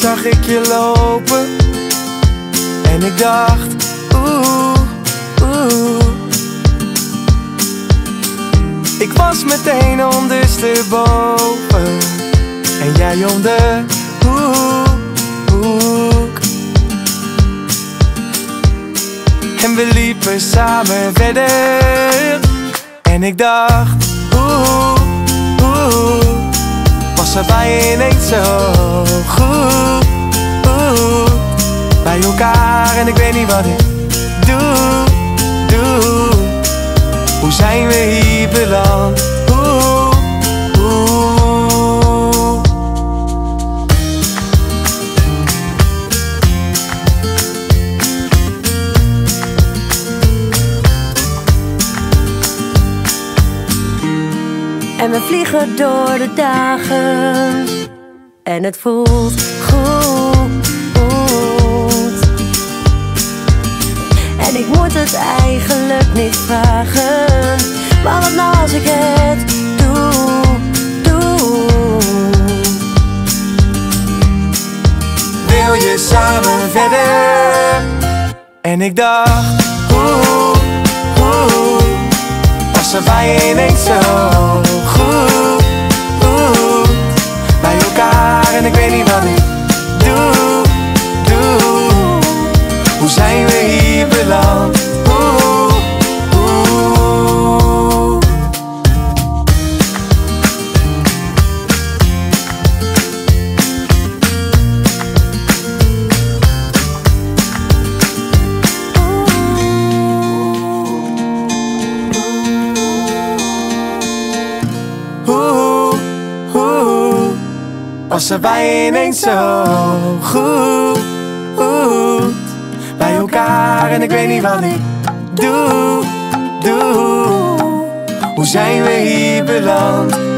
zag ik je lopen. En ik dacht, oeh, oeh. Ik was meteen ondersteboven. En jij om de hoek En we liepen samen verder. En ik dacht, oeh, oeh. Was er bij ineens zo elkaar en ik weet niet wat ik doe, doe. Hoe zijn we hier beland? En we vliegen door de dagen En het voelt goed het eigenlijk niet vragen. Maar wat nou als ik het doe, doe? Wil je samen verder? En ik dacht, oeh, oeh Was er bij ineens zo goed, oeh Bij elkaar en ik weet niet wat ik doe, doe. Hoe zijn we hier er bij ineens zo goed bij elkaar en ik weet niet wat ik doe, doe. Hoe zijn we hier beland?